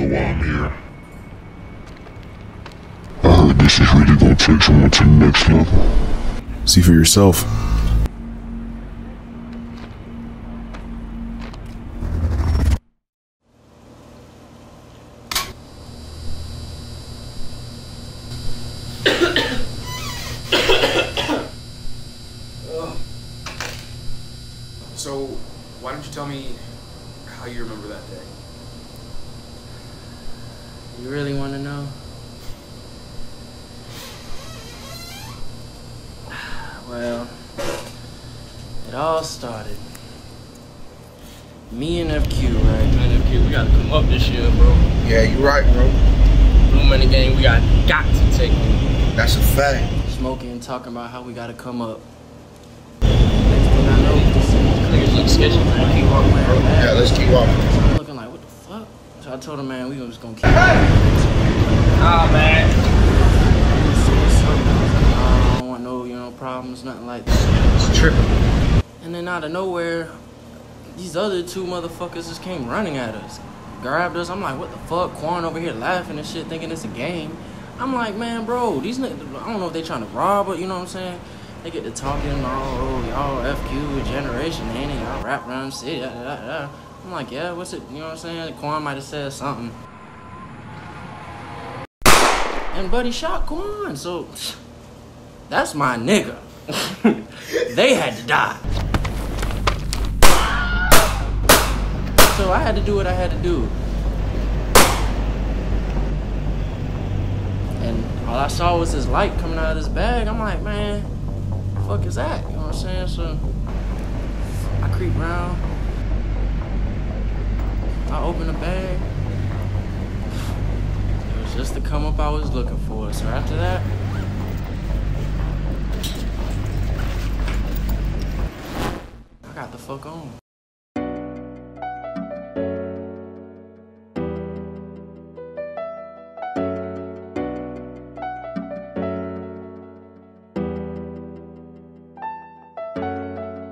know why I'm here. I heard this is really gonna take someone to the next level. See for yourself. So, why don't you tell me how you remember that day? You really want to know? Well, it all started. Me and FQ, right? Man, FQ, we gotta come up this year, bro. Yeah, you're right, bro. Blue Money Gang, we got got to take one. That's a fact. Smoking and talking about how we gotta come up. Next thing I know, this Niggas look sketchy. Keep walking, bro. Yeah, let's keep walking. I'm looking like, what the fuck? So I told him, man, we was just gonna keep. Ah, man. I don't want no, you know, problems, nothing like that. It's tripping. And then out of nowhere, these other two motherfuckers just came running at us. Grabbed us. I'm like, what the fuck? Quan over here laughing and shit, thinking it's a game. I'm like, man, bro, these niggas, I don't know if they trying to rob or, you know what I'm saying? They get to talking, oh, y'all FQ generation, ain't it? Y'all rap around the city, da, da, da, da. I'm like, yeah, what's it? You know what I'm saying? Quan might have said something. And Buddy shot Quan, so that's my nigga. they had to die. So I had to do what I had to do. And all I saw was his light coming out of this bag. I'm like, man, the fuck is that? You know what I'm saying? So I creep around. I opened the bag. It was just the come up I was looking for. So after that, I got the fuck on.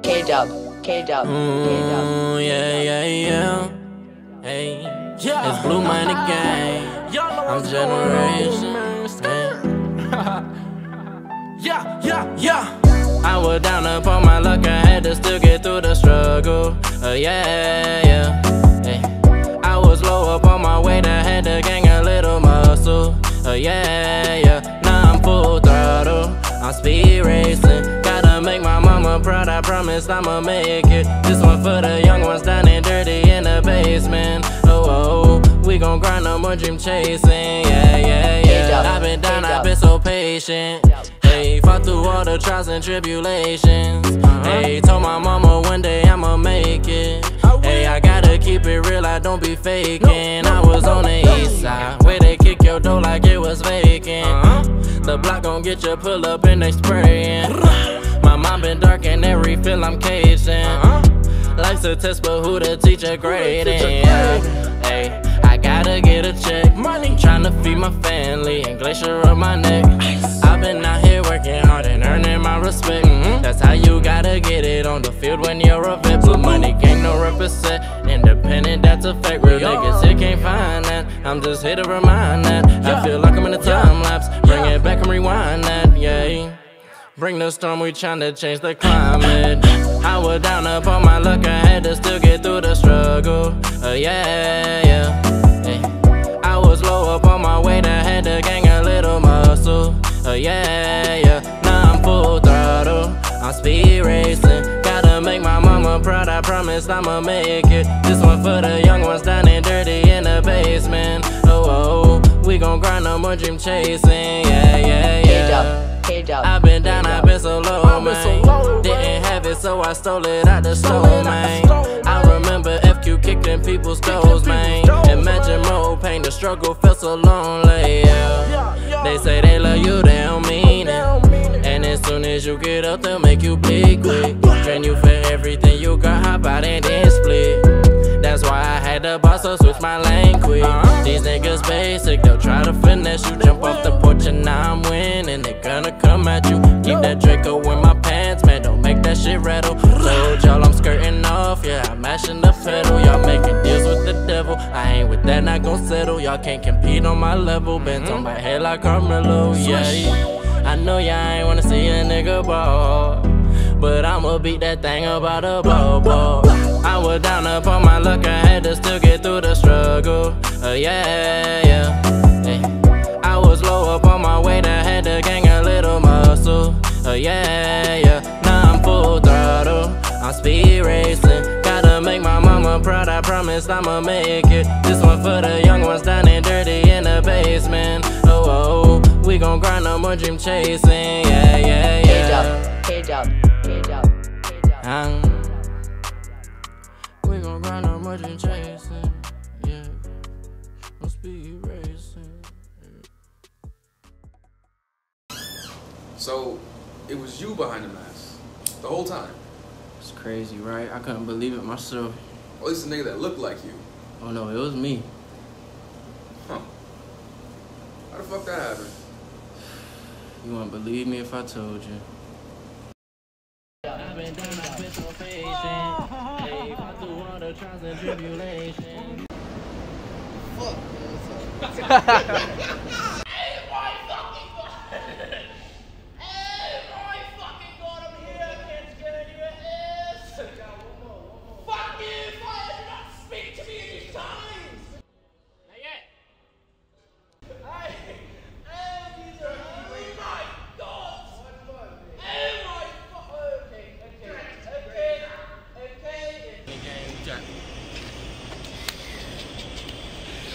K Dub, K Dub, K Dub. Mm, yeah, yeah, yeah. Hey, it's Blue Money. I'm generation. Yeah, yeah, yeah. I was down upon my luck, I had to still get through the struggle. Uh, yeah, yeah. Hey. I was low up on my weight, I had to gain a little muscle. Uh, yeah, yeah. Now I'm full throttle, I'm speed racing. Gotta make my mama proud, I promise I'ma make it. This one for the young ones down and dirty in the basement. Oh, oh, oh we gon' grind no more dream chasing. Yeah, yeah, yeah. I've been down, I've been so patient. Hey, fought through all the trials and tribulations. Hey, told my mama one day I'ma make it. Hey, I gotta keep it real, I don't be faking. I was on the east side, where they kick your door like it was vacant. The block gon' get you pull up and they sprayin'. My mind been dark and every feel I'm caged in. Life's a test, but who the teacher grading? Hey, I gotta get a check. Money tryna feed my family and glacier up my neck. I've been out here working hard and earning my respect. Mhm. That's how you gotta get it on the field when you're a vet. Blue money gang, no represent. Independent, that's a fact. Real niggas here can't find that. I'm just here to remind that. I feel like I'm Bring the storm, we tryna change the climate. I was down upon my luck, I had to still get through the struggle. Uh, yeah, yeah. Hey. I was low up on my weight, I had to gain a little muscle. Uh, yeah, yeah. Now I'm full throttle, I'm speed racing. Gotta make my mama proud, I promise I'ma make it. This one for the young ones down and dirty in the basement. Oh, oh, we gon' grind no more dream chasing. Yeah, yeah, yeah. Dub, K Dub. I've been down, I've been so low, man. Didn't have it, so I stole it out the store, man. I remember FQ kicking in people's toes, man. Imagine more pain, the struggle felt so lonely, yeah. They say they love you, they don't mean it. And as soon as you get up, they'll make you bleed quick. Train you for everything you got, hop out and then split. That's why I had to boss up, switch my lane quick. These niggas basic, they'll try to finesse not gon' settle. Y'all can't compete on my level. Bent on my head like Carmelo, yeah. I know y'all ain't wanna see a nigga ball. But I'ma beat that thing about a ball ball. I was down upon my luck, I had to still get through the struggle. Uh, yeah, yeah. Hey. I was low up on my weight, I had to gain a little muscle. Uh, yeah, yeah. Now I'm full throttle, I'm speed racing. Gotta make my mama proud, I promise I'ma make it. This one for the young ones down and dirty in the basement. Oh, oh, oh. we gon' grind no more dream chasing. Yeah, yeah, K yeah. dub, K dub, K dub, K dub. Um, we gon' grind no more dream chasing. Yeah, no speed racing. So, it was you behind the mask the whole time. It's crazy, right? I couldn't believe it myself. Or at least a nigga that looked like you. Oh no, it was me. Huh. How the fuck that happened? You wouldn't believe me if I told you. I've been down, I've been so patient. Hey, fought through all the trials and tribulations.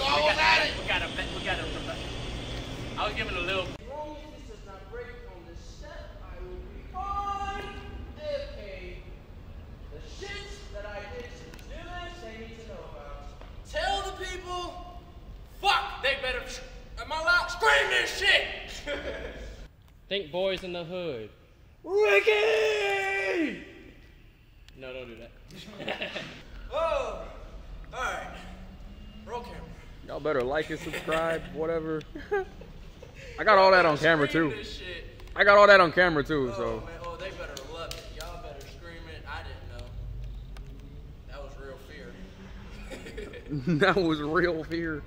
We got a, we got a, I was giving a little. Tell the people, fuck, they better, am I allowed? Scream this shit! Think boys in the hood. Ricky! No, don't do that. Oh! Alright. Roll camera. Y'all better like and subscribe, whatever. I got all that on camera too. I got all that on camera too, Oh, so man. Oh, they better love it. Y'all better scream it. I didn't know. That was real fear. that was real fear.